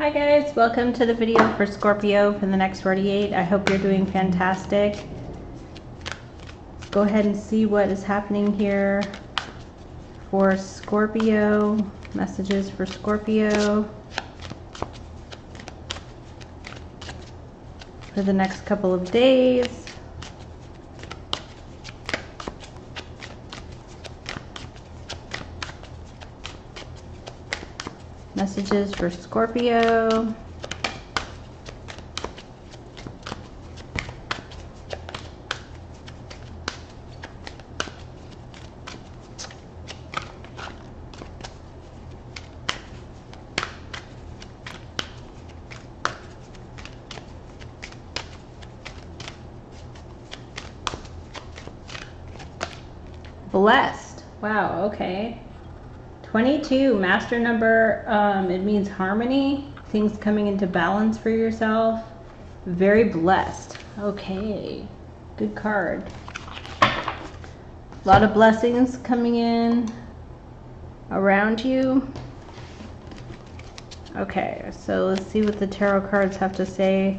Hi guys, welcome to the video for Scorpio for the next 48. I hope you're doing fantastic. Go ahead and see what is happening here for Scorpio. Messages for Scorpio for the next couple of days. Messages for Scorpio. Blessed. Wow, okay. 22, master number, um, it means harmony, things coming into balance for yourself. Very blessed. Okay, good card. A lot of blessings coming in around you. Okay, so let's see what the tarot cards have to say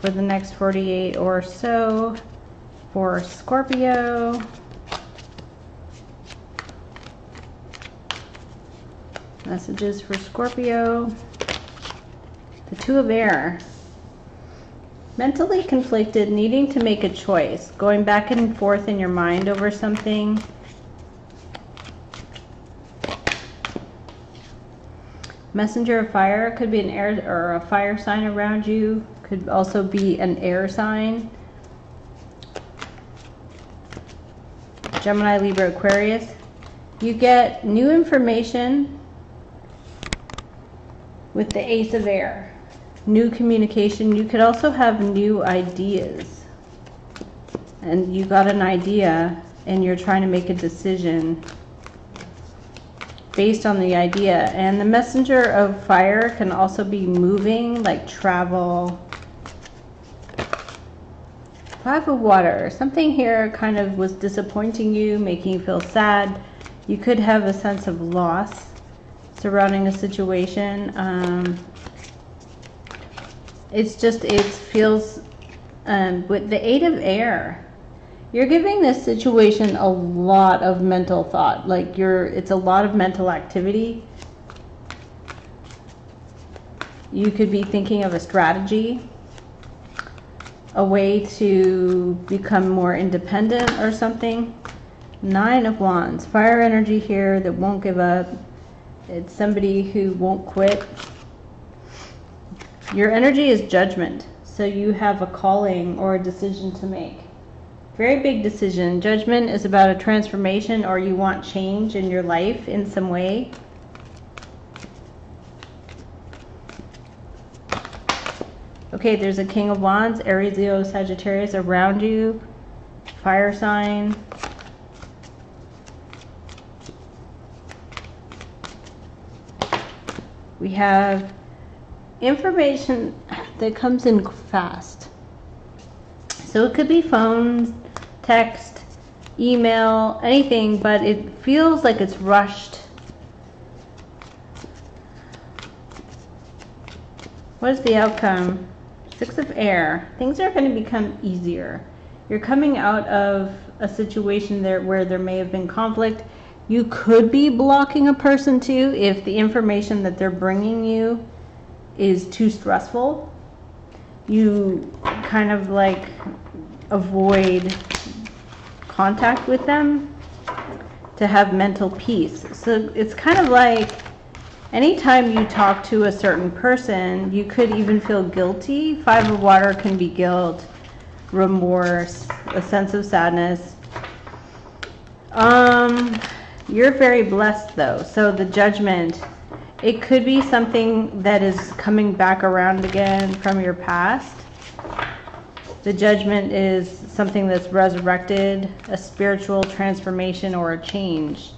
for the next 48 or so for Scorpio. Messages for Scorpio. The Two of Air. Mentally conflicted, needing to make a choice, going back and forth in your mind over something. Messenger of fire could be an air or a fire sign around you, could also be an air sign. Gemini, Libra, Aquarius. You get new information with the Ace of Air. New communication. You could also have new ideas. And you got an idea and you're trying to make a decision based on the idea. And the messenger of fire can also be moving, like travel. Five of water. Something here kind of was disappointing you, making you feel sad. You could have a sense of loss surrounding a situation. Um, it's just, it feels, um, with the eight of air, you're giving this situation a lot of mental thought. Like you're, it's a lot of mental activity. You could be thinking of a strategy, a way to become more independent or something. Nine of Wands, fire energy here that won't give up. It's somebody who won't quit. Your energy is judgment. So you have a calling or a decision to make. Very big decision. Judgment is about a transformation or you want change in your life in some way. Okay, there's a King of Wands, Aries, Leo, Sagittarius around you. Fire sign. Have information that comes in fast. So it could be phone, text, email, anything, but it feels like it's rushed. What is the outcome? Six of air. Things are going to become easier. You're coming out of a situation there where there may have been conflict you could be blocking a person too if the information that they're bringing you is too stressful. You kind of like avoid contact with them to have mental peace. So it's kind of like anytime you talk to a certain person, you could even feel guilty. Five of water can be guilt, remorse, a sense of sadness. Um, you're very blessed though. So the judgment, it could be something that is coming back around again from your past. The judgment is something that's resurrected, a spiritual transformation or a change.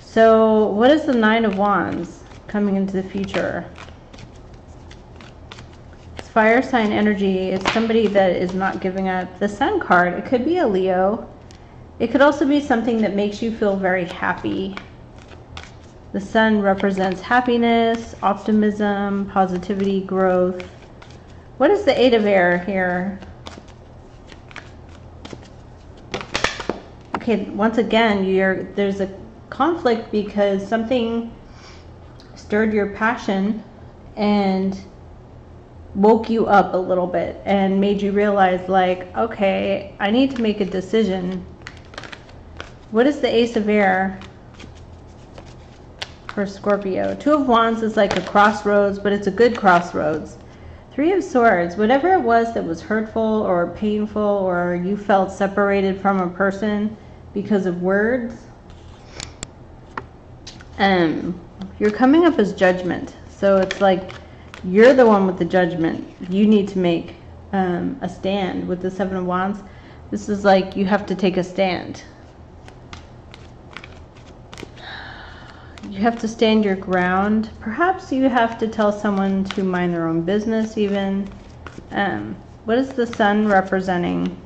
So what is the Nine of Wands coming into the future? It's fire sign energy. It's somebody that is not giving up. The Sun card, it could be a Leo. It could also be something that makes you feel very happy. The sun represents happiness, optimism, positivity, growth. What is the eight of air here? Okay, once again, you're there's a conflict because something stirred your passion and woke you up a little bit and made you realize like okay i need to make a decision what is the ace of air for scorpio two of wands is like a crossroads but it's a good crossroads three of swords whatever it was that was hurtful or painful or you felt separated from a person because of words um you're coming up as judgment so it's like you're the one with the judgment. You need to make um, a stand with the Seven of Wands. This is like you have to take a stand. You have to stand your ground. Perhaps you have to tell someone to mind their own business, even. Um, what is the sun representing?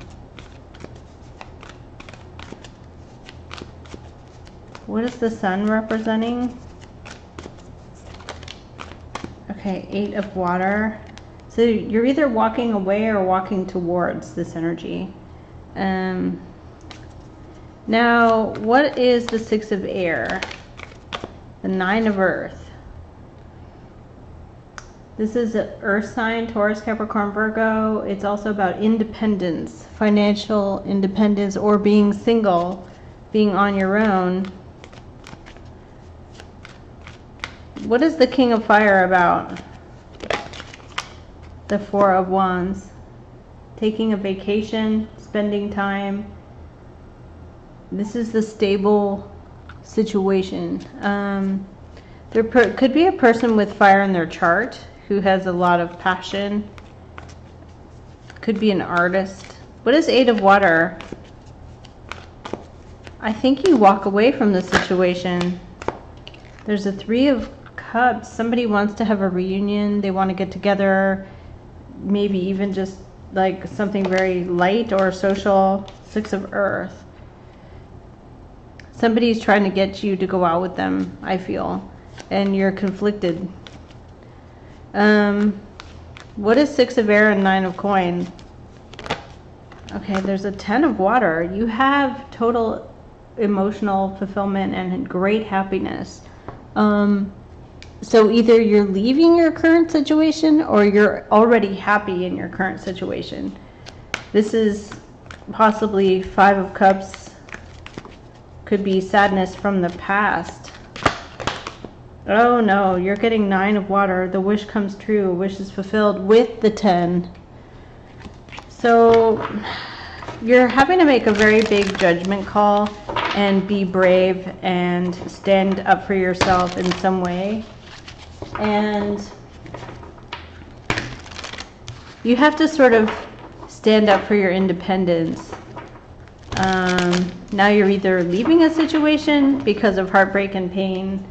What is the sun representing? Okay, eight of water. So you're either walking away or walking towards this energy. Um, now, what is the six of air? The nine of earth. This is an earth sign, Taurus, Capricorn, Virgo. It's also about independence, financial independence, or being single, being on your own. What is the King of Fire about? The Four of Wands. Taking a vacation, spending time. This is the stable situation. Um, there could be a person with fire in their chart who has a lot of passion. Could be an artist. What is Eight of Water? I think you walk away from the situation. There's a Three of Cups. Somebody wants to have a reunion. They want to get together. Maybe even just like something very light or social. Six of Earth. Somebody's trying to get you to go out with them, I feel. And you're conflicted. Um, what is Six of Air and Nine of Coin? Okay, there's a Ten of Water. You have total emotional fulfillment and great happiness. Um, so either you're leaving your current situation or you're already happy in your current situation. This is possibly Five of Cups. Could be sadness from the past. Oh no, you're getting Nine of Water. The wish comes true. Wish is fulfilled with the Ten. So you're having to make a very big judgment call and be brave and stand up for yourself in some way and you have to sort of stand up for your independence. Um, now you're either leaving a situation because of heartbreak and pain,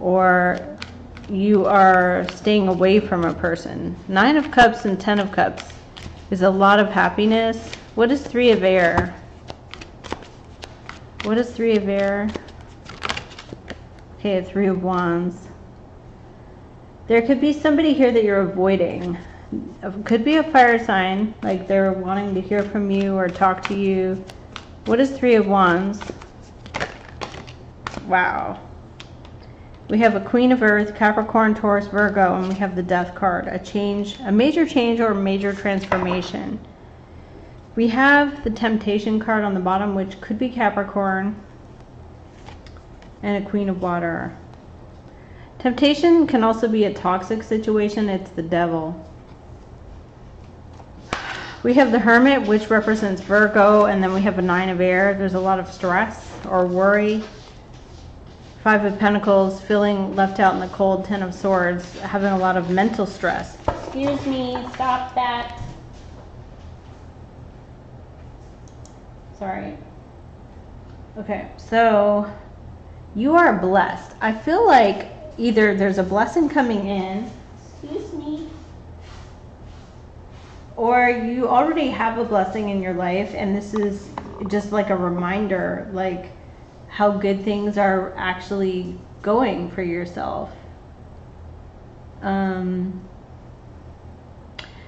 or you are staying away from a person. Nine of Cups and Ten of Cups is a lot of happiness. What is Three of Air? What is Three of Air? Okay, Three of Wands. There could be somebody here that you're avoiding. Could be a fire sign, like they're wanting to hear from you or talk to you. What is Three of Wands? Wow. We have a Queen of Earth, Capricorn, Taurus, Virgo, and we have the Death card. A change, a major change or major transformation. We have the Temptation card on the bottom, which could be Capricorn, and a Queen of Water. Temptation can also be a toxic situation. It's the devil. We have the Hermit, which represents Virgo, and then we have a Nine of Air. There's a lot of stress or worry. Five of Pentacles, feeling left out in the cold. Ten of Swords, having a lot of mental stress. Excuse me, stop that. Sorry. Okay, so you are blessed. I feel like either there's a blessing coming in, excuse me, or you already have a blessing in your life and this is just like a reminder like how good things are actually going for yourself. Um,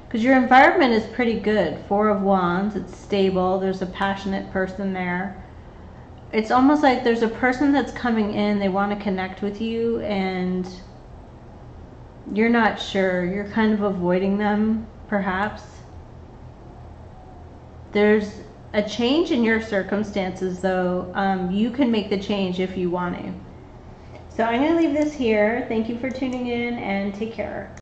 because your environment is pretty good. Four of Wands, it's stable. There's a passionate person there. It's almost like there's a person that's coming in, they want to connect with you, and you're not sure. You're kind of avoiding them, perhaps. There's a change in your circumstances, though. Um, you can make the change if you want to. So I'm going to leave this here. Thank you for tuning in and take care.